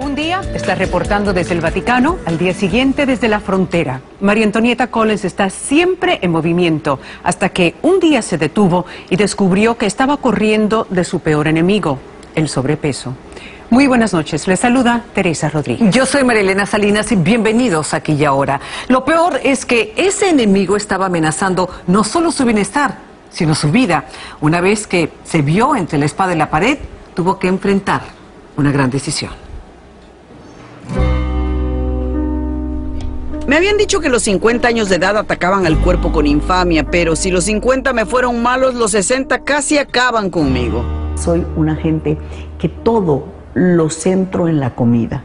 Un día está reportando desde el Vaticano, al día siguiente desde la frontera. María Antonieta Collins está siempre en movimiento, hasta que un día se detuvo y descubrió que estaba corriendo de su peor enemigo, el sobrepeso. Muy buenas noches, les saluda Teresa Rodríguez. Yo soy Marilena Salinas y bienvenidos aquí y ahora. Lo peor es que ese enemigo estaba amenazando no solo su bienestar, sino su vida. Una vez que se vio entre la espada y la pared, tuvo que enfrentar una gran decisión. Me habían dicho que los 50 años de edad atacaban al cuerpo con infamia, pero si los 50 me fueron malos, los 60 casi acaban conmigo. Soy una gente que todo lo centro en la comida.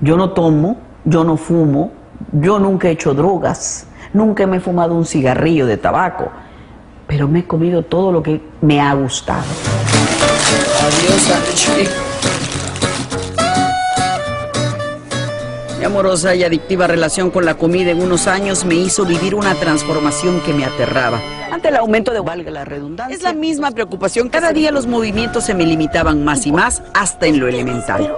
Yo no tomo, yo no fumo, yo nunca he hecho drogas, nunca me he fumado un cigarrillo de tabaco, pero me he comido todo lo que me ha gustado. Adiós, Mi amorosa y adictiva relación con la comida en unos años me hizo vivir una transformación que me aterraba. Ante el aumento de valga la redundancia. Es la misma preocupación. Cada día los movimientos se me limitaban más y más hasta en lo elemental.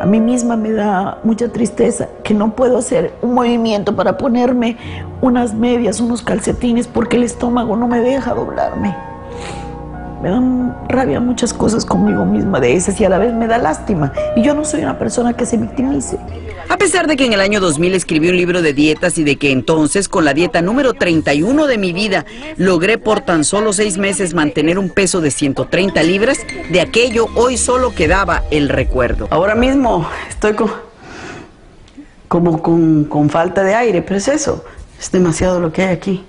A mí misma me da mucha tristeza que no puedo hacer un movimiento para ponerme unas medias, unos calcetines, porque el estómago no me deja doblarme. Me dan rabia muchas cosas conmigo misma de esas y a la vez me da lástima. Y yo no soy una persona que se victimice. A pesar de que en el año 2000 escribí un libro de dietas y de que entonces, con la dieta número 31 de mi vida, logré por tan solo seis meses mantener un peso de 130 libras, de aquello hoy solo quedaba el recuerdo. Ahora mismo estoy con, como con, con falta de aire, pero es eso. Es demasiado lo que hay aquí.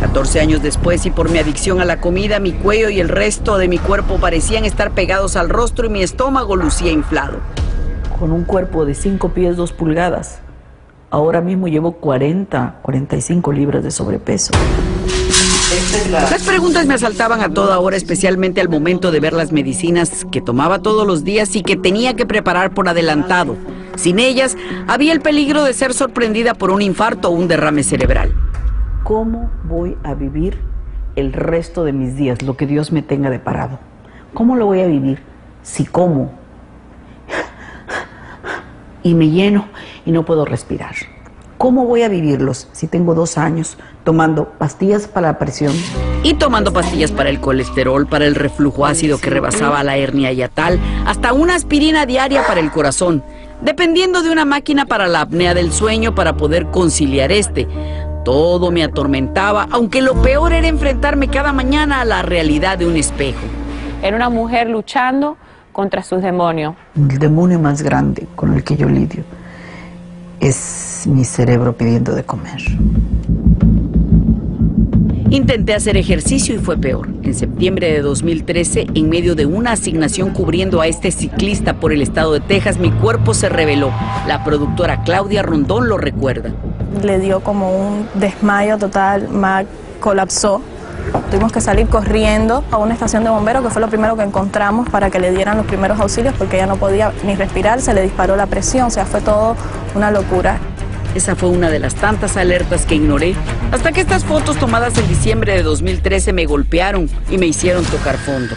14 años después y por mi adicción a la comida, mi cuello y el resto de mi cuerpo parecían estar pegados al rostro y mi estómago lucía inflado. Con un cuerpo de 5 pies 2 pulgadas, ahora mismo llevo 40, 45 libras de sobrepeso. Las preguntas me asaltaban a toda hora, especialmente al momento de ver las medicinas que tomaba todos los días y que tenía que preparar por adelantado. Sin ellas, había el peligro de ser sorprendida por un infarto o un derrame cerebral. ¿Cómo voy a vivir el resto de mis días, lo que Dios me tenga deparado? ¿Cómo lo voy a vivir si como y me lleno y no puedo respirar? ¿Cómo voy a vivirlos si tengo dos años tomando pastillas para la presión? Y tomando pastillas para el colesterol, para el reflujo ácido que rebasaba la hernia yatal, hasta una aspirina diaria para el corazón, dependiendo de una máquina para la apnea del sueño para poder conciliar este. Todo me atormentaba, aunque lo peor era enfrentarme cada mañana a la realidad de un espejo. Era una mujer luchando contra sus demonios. El demonio más grande con el que yo lidio es mi cerebro pidiendo de comer. Intenté hacer ejercicio y fue peor. En septiembre de 2013, en medio de una asignación cubriendo a este ciclista por el estado de Texas, mi cuerpo se reveló. La productora Claudia Rondón lo recuerda. Le dio como un desmayo total, Mac colapsó. Tuvimos que salir corriendo a una estación de bomberos, que fue lo primero que encontramos para que le dieran los primeros auxilios, porque ella no podía ni respirar, se le disparó la presión, o sea, fue todo una locura. Esa fue una de las tantas alertas que ignoré, hasta que estas fotos tomadas en diciembre de 2013 me golpearon y me hicieron tocar fondo.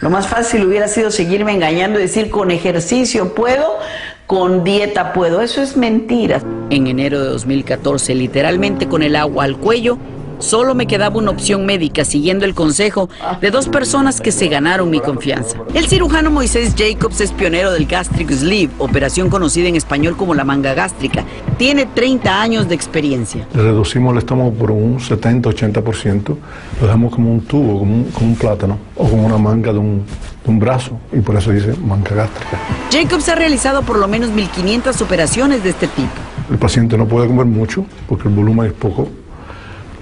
Lo más fácil hubiera sido seguirme engañando y decir con ejercicio puedo, con dieta puedo. Eso es mentira. En enero de 2014, literalmente con el agua al cuello, Solo me quedaba una opción médica siguiendo el consejo de dos personas que se ganaron mi confianza. El cirujano Moisés Jacobs es pionero del gastric sleeve, operación conocida en español como la manga gástrica. Tiene 30 años de experiencia. Le reducimos el estómago por un 70-80%, lo dejamos como un tubo, como un, como un, plátano o como una manga de un, de un brazo y por eso dice manga gástrica. Jacobs ha realizado por lo menos 1.500 operaciones de este tipo. El paciente no puede comer mucho porque el volumen es poco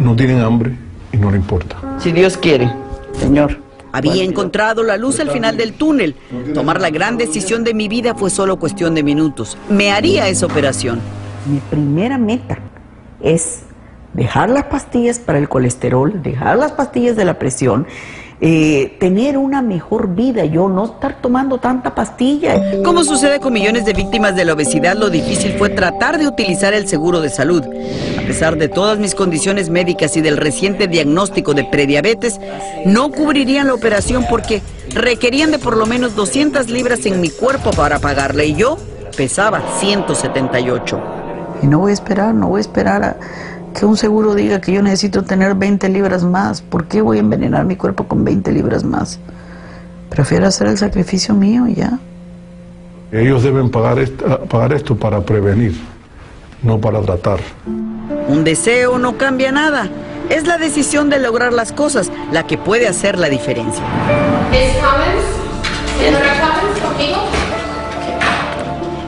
no tienen hambre y no le importa. Si Dios quiere, Señor. Había encontrado la luz al final del túnel. Tomar la gran decisión de mi vida fue solo cuestión de minutos. Me haría esa operación. Mi primera meta es dejar las pastillas para el colesterol, dejar las pastillas de la presión, eh, tener una mejor vida, yo no estar tomando tanta pastilla. Como sucede con millones de víctimas de la obesidad, lo difícil fue tratar de utilizar el seguro de salud. A pesar de todas mis condiciones médicas y del reciente diagnóstico de prediabetes, no cubrirían la operación porque requerían de por lo menos 200 libras en mi cuerpo para pagarle y yo pesaba 178. Y no voy a esperar, no voy a esperar a que un seguro diga que yo necesito tener 20 libras más. ¿Por qué voy a envenenar mi cuerpo con 20 libras más? Prefiero hacer el sacrificio mío y ya. Ellos deben pagar, esta- pagar esto para prevenir, no para tratar. Un deseo no cambia nada. Es la decisión de lograr las cosas la que puede hacer la diferencia.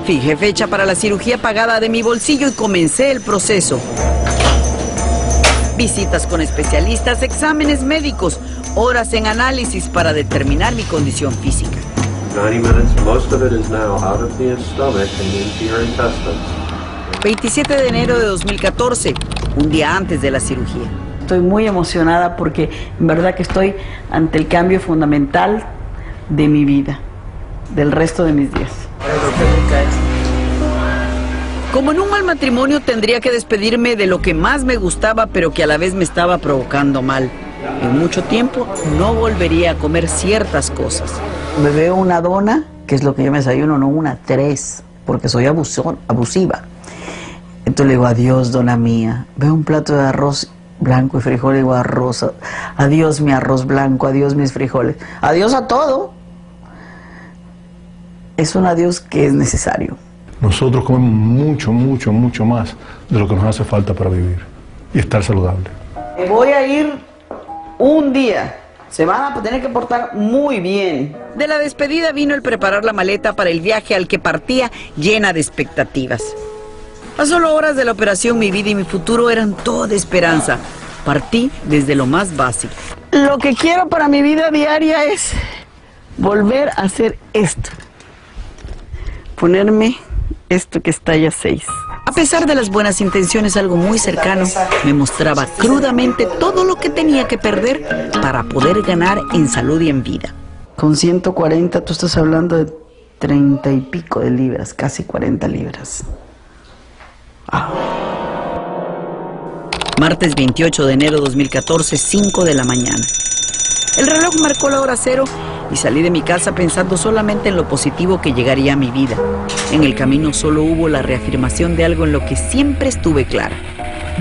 Fijé fecha para la cirugía pagada de mi bolsillo y comencé el proceso. Visitas con especialistas, exámenes médicos, horas en análisis para determinar mi condición física. 90 minutes, most of it is now out of the stomach and into your intestines. 27 de enero de 2014, un día antes de la cirugía. Estoy muy emocionada porque en verdad que estoy ante el cambio fundamental de mi vida, del resto de mis días. Como en un mal matrimonio tendría que despedirme de lo que más me gustaba pero que a la vez me estaba provocando mal. En mucho tiempo no volvería a comer ciertas cosas. Me veo una dona, que es lo que yo me desayuno, no una tres, porque soy abusón, abusiva. Entonces le digo, adiós, dona mía. Veo un plato de arroz blanco y frijoles, digo, arroz, adiós mi arroz blanco, adiós mis frijoles, adiós a todo. Es un adiós que es necesario. Nosotros comemos mucho, mucho, mucho más de lo que nos hace falta para vivir y estar saludable. Me voy a ir un día. Se van a tener que portar muy bien. De la despedida vino el preparar la maleta para el viaje al que partía llena de expectativas. A solo horas de la operación mi vida y mi futuro eran toda esperanza. Partí desde lo más básico. Lo que quiero para mi vida diaria es volver a hacer esto. Ponerme esto que está ya seis. A pesar de las buenas intenciones, algo muy cercano me mostraba crudamente todo lo que tenía que perder para poder ganar en salud y en vida. Con 140 tú estás hablando de 30 y pico de libras, casi 40 libras. Martes 28 de enero de 2014, 5 de la mañana. El reloj marcó la hora cero y salí de mi casa pensando solamente en lo positivo que llegaría a mi vida. En el camino solo hubo la reafirmación de algo en lo que siempre estuve clara.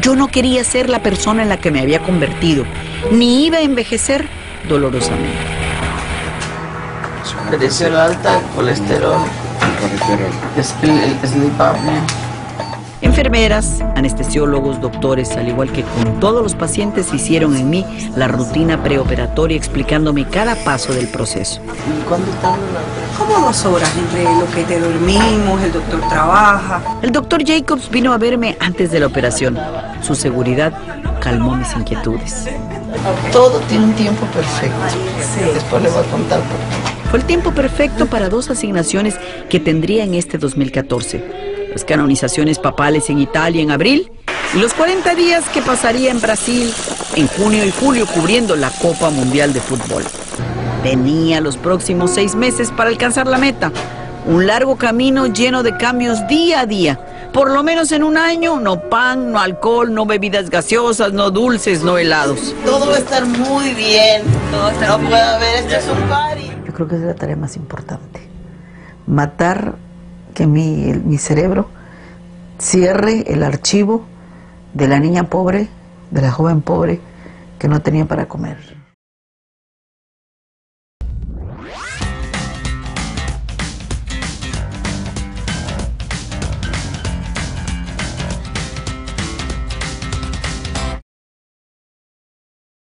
Yo no quería ser la persona en la que me había convertido, ni iba a envejecer dolorosamente. Presión alta, colesterol, sleep apnea. Enfermeras, anestesiólogos, doctores, al igual que con todos los pacientes, hicieron en mí la rutina preoperatoria explicándome cada paso del proceso. ¿Cuándo está Como dos horas entre lo que te dormimos, el doctor trabaja. El doctor Jacobs vino a verme antes de la operación. Su seguridad calmó mis inquietudes. Todo tiene un tiempo perfecto. Después le voy a contar por qué. Fue el tiempo perfecto para dos asignaciones que tendría en este 2014. Las canonizaciones papales en Italia en abril y los 40 días que pasaría en Brasil en junio y julio cubriendo la Copa Mundial de Fútbol. Tenía los próximos seis meses para alcanzar la meta. Un largo camino lleno de cambios día a día. Por lo menos en un año, no pan, no alcohol, no bebidas gaseosas, no dulces, no helados. Todo va a estar muy bien. Todo no puede haber, esto es un party. Yo creo que es la tarea más importante. Matar que mi, mi cerebro cierre el archivo de la niña pobre, de la joven pobre que no tenía para comer.